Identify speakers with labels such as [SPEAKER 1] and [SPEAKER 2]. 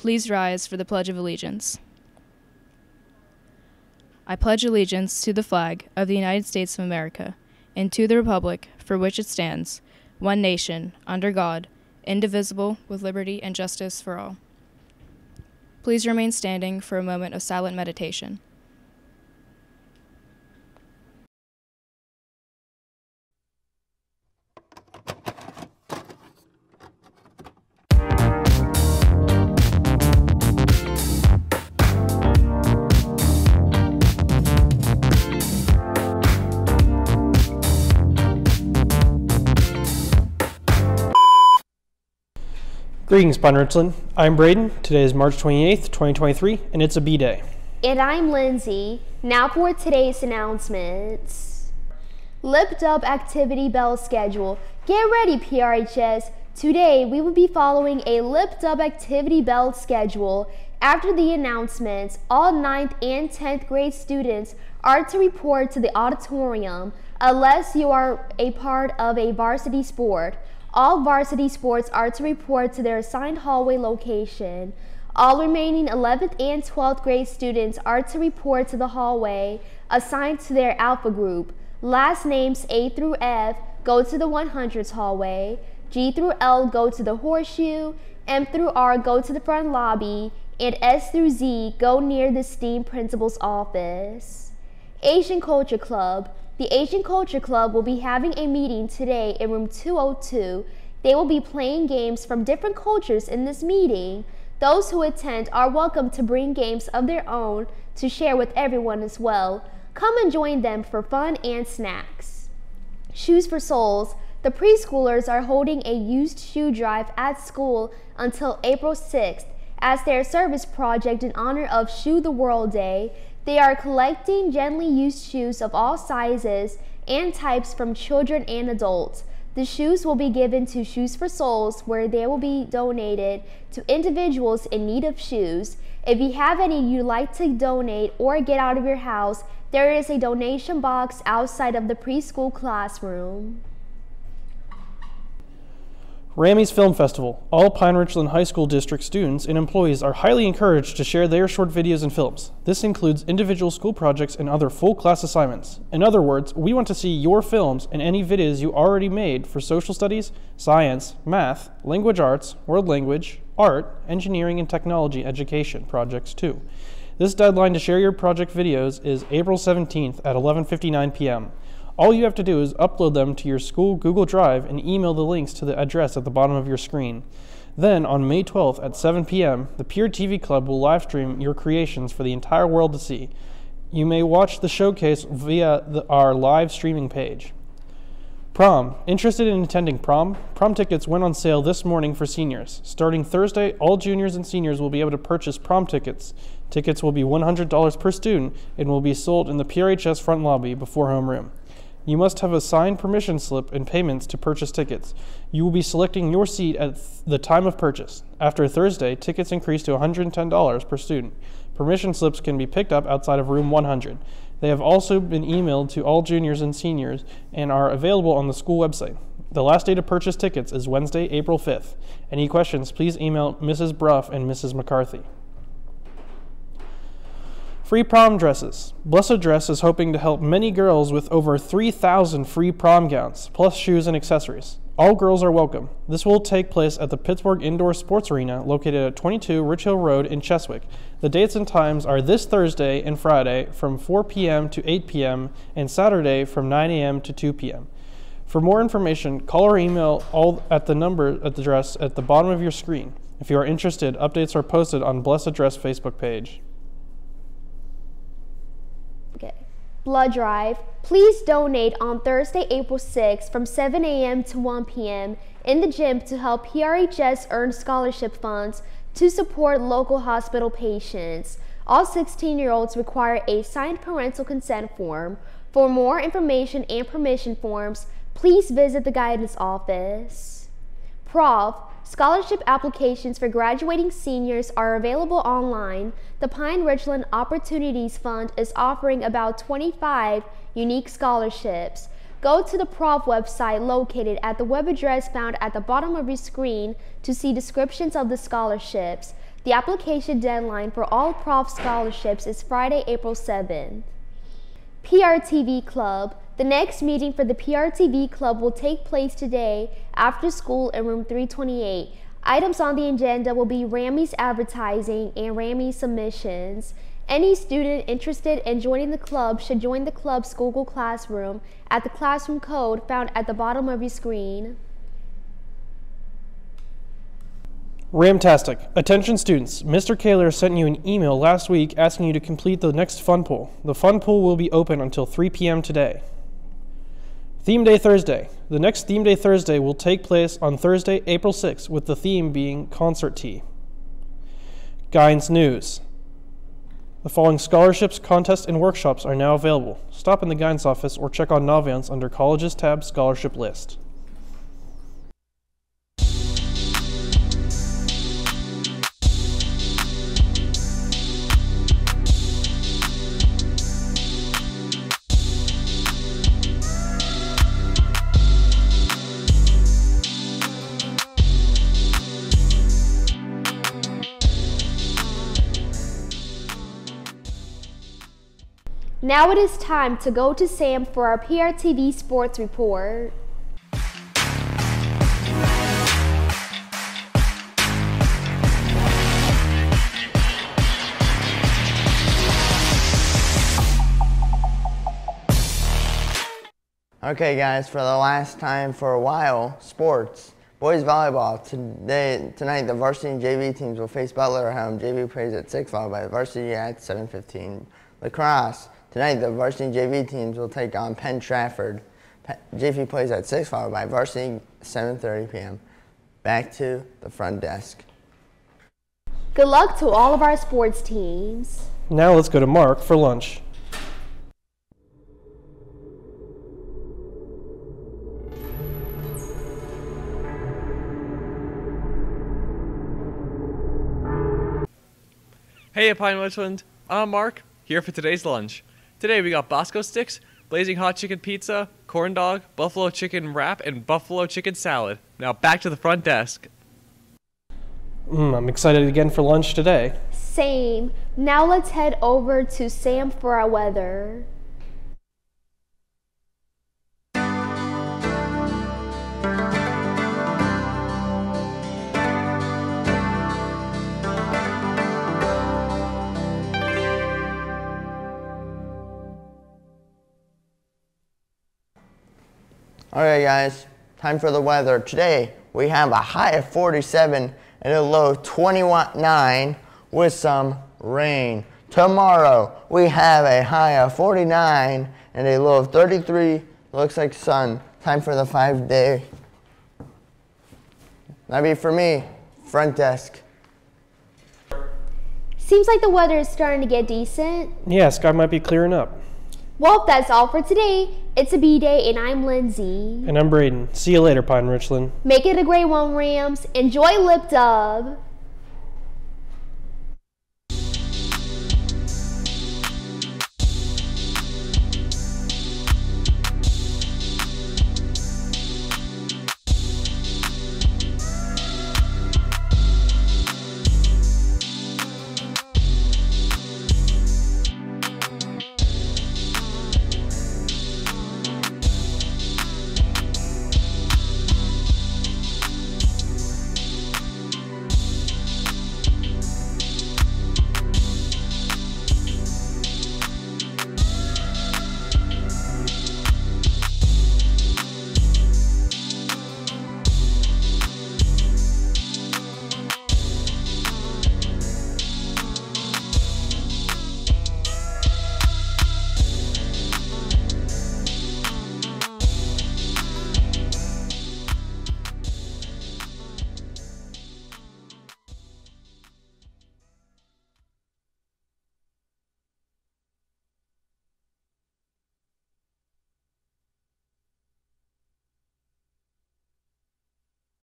[SPEAKER 1] Please rise for the Pledge of Allegiance. I pledge allegiance to the flag of the United States of America and to the republic for which it stands, one nation, under God, indivisible, with liberty and justice for all. Please remain standing for a moment of silent meditation.
[SPEAKER 2] Greetings, Pine Richland. I'm Braden. Today is March 28th, 2023, and it's a B day.
[SPEAKER 3] And I'm Lindsay. Now for today's announcements. Lip Dub activity bell schedule. Get ready, PRHS. Today we will be following a Lip Dub activity bell schedule. After the announcements, all 9th and 10th grade students are to report to the auditorium unless you are a part of a varsity sport. All varsity sports are to report to their assigned hallway location. All remaining 11th and 12th grade students are to report to the hallway assigned to their alpha group. Last names A through F go to the 100s hallway, G through L go to the horseshoe, M through R go to the front lobby, and S through Z go near the STEAM principal's office. Asian Culture Club the Asian Culture Club will be having a meeting today in room 202. They will be playing games from different cultures in this meeting. Those who attend are welcome to bring games of their own to share with everyone as well. Come and join them for fun and snacks. Shoes for Souls. The preschoolers are holding a used shoe drive at school until April 6th as their service project in honor of Shoe the World Day. They are collecting gently used shoes of all sizes and types from children and adults. The shoes will be given to Shoes for Souls, where they will be donated to individuals in need of shoes. If you have any you'd like to donate or get out of your house, there is a donation box outside of the preschool classroom.
[SPEAKER 2] Rammy's Film Festival. All Pine Richland High School District students and employees are highly encouraged to share their short videos and films. This includes individual school projects and other full class assignments. In other words, we want to see your films and any videos you already made for social studies, science, math, language arts, world language, art, engineering, and technology education projects too. This deadline to share your project videos is April 17th at 11:59 p.m. All you have to do is upload them to your school Google Drive and email the links to the address at the bottom of your screen. Then, on May 12th at 7 p.m., the PRTV Club will live stream your creations for the entire world to see. You may watch the showcase via the, our live streaming page. Prom. Interested in attending prom? Prom tickets went on sale this morning for seniors. Starting Thursday, all juniors and seniors will be able to purchase prom tickets. Tickets will be $100 per student and will be sold in the PRHS front lobby before homeroom. You must have a signed permission slip and payments to purchase tickets. You will be selecting your seat at the time of purchase. After Thursday, tickets increase to $110 per student. Permission slips can be picked up outside of room 100. They have also been emailed to all juniors and seniors and are available on the school website. The last day to purchase tickets is Wednesday, April 5th. Any questions, please email Mrs. Bruff and Mrs. McCarthy. Free prom dresses. Blessed Dress is hoping to help many girls with over 3,000 free prom gowns, plus shoes and accessories. All girls are welcome. This will take place at the Pittsburgh Indoor Sports Arena located at 22 Rich Hill Road in Cheswick. The dates and times are this Thursday and Friday from 4 p.m. to 8 p.m. and Saturday from 9 a.m. to 2 p.m. For more information, call or email all at the number at the address at the bottom of your screen. If you are interested, updates are posted on Blessed Dress Facebook page.
[SPEAKER 3] Blood drive. Please donate on Thursday, April 6th from 7 a.m. to 1 p.m. in the gym to help PRHS earn scholarship funds to support local hospital patients. All 16 year olds require a signed parental consent form. For more information and permission forms, please visit the guidance office. Prof. Scholarship applications for graduating seniors are available online. The Pine Richland Opportunities Fund is offering about 25 unique scholarships. Go to the Prof website located at the web address found at the bottom of your screen to see descriptions of the scholarships. The application deadline for all prof scholarships is Friday, April 7th. PRTV Club. The next meeting for the PRTV Club will take place today after school in room 328. Items on the agenda will be Rammy's advertising and Rammy submissions. Any student interested in joining the club should join the club's Google Classroom at the classroom code found at the bottom of your screen.
[SPEAKER 2] Ramtastic. Attention students, Mr. Kaler sent you an email last week asking you to complete the next fun pool. The fun pool will be open until 3 p.m. today. Theme Day Thursday. The next Theme Day Thursday will take place on Thursday, April 6th, with the theme being Concert Tee. Guidance News. The following scholarships, contests, and workshops are now available. Stop in the guidance office or check on Naviance under Colleges tab Scholarship List.
[SPEAKER 3] Now it is time to go to Sam for our PRTV Sports Report.
[SPEAKER 4] Okay guys, for the last time for a while, sports. Boys volleyball. Today, tonight the varsity and JV teams will face Butler at home. JV plays at 6 followed by varsity at 7.15. Lacrosse. Tonight the varsity and JV teams will take on Penn Trafford. JV plays at 6 followed by varsity 7.30 p.m. Back to the front desk.
[SPEAKER 3] Good luck to all of our sports teams.
[SPEAKER 2] Now let's go to Mark for lunch.
[SPEAKER 5] Hey, Pine Richland. I'm Mark, here for today's lunch. Today we got Bosco sticks, blazing hot chicken pizza, corn dog, buffalo chicken wrap, and buffalo chicken salad. Now back to the front desk.
[SPEAKER 2] Mm, I'm excited again for lunch today.
[SPEAKER 3] Same. Now let's head over to Sam for our weather.
[SPEAKER 4] Alright guys, time for the weather. Today we have a high of 47 and a low of 29 with some rain. Tomorrow we have a high of 49 and a low of 33. Looks like sun. Time for the five day. That'd be for me, front desk.
[SPEAKER 3] Seems like the weather is starting to get decent.
[SPEAKER 2] Yeah, sky might be clearing up.
[SPEAKER 3] Well, that's all for today. It's a B day, and I'm Lindsay.
[SPEAKER 2] And I'm Braden. See you later, Pine Richland.
[SPEAKER 3] Make it a great one, Rams. Enjoy Lip Dub.